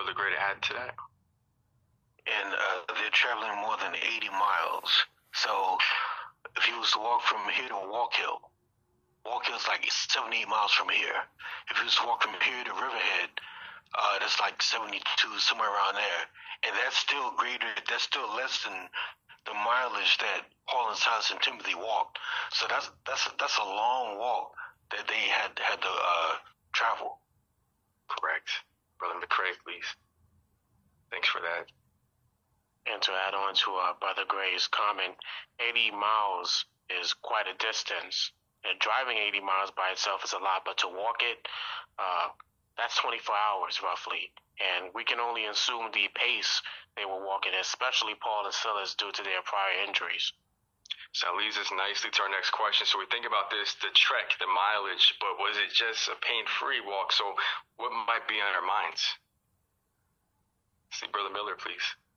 Brother Gray, to that? And uh, they're traveling more than 80 miles. So if he was to walk from here to Walk Hill, Walk Hill's like 78 miles from here. If he was to walk from here to Riverhead, uh, that's like 72, somewhere around there. And that's still greater, that's still less than the mileage that Paul and Silas and Timothy walked. So that's that's that's a long walk that they had had to that. And to add on to uh, Brother Gray's comment, 80 miles is quite a distance. And driving 80 miles by itself is a lot, but to walk it, uh, that's 24 hours roughly. And we can only assume the pace they were walking, especially Paul and Silas, due to their prior injuries. So that leads us nicely to our next question. So we think about this, the trek, the mileage, but was it just a pain-free walk? So what might be on our minds? Brother Miller, please.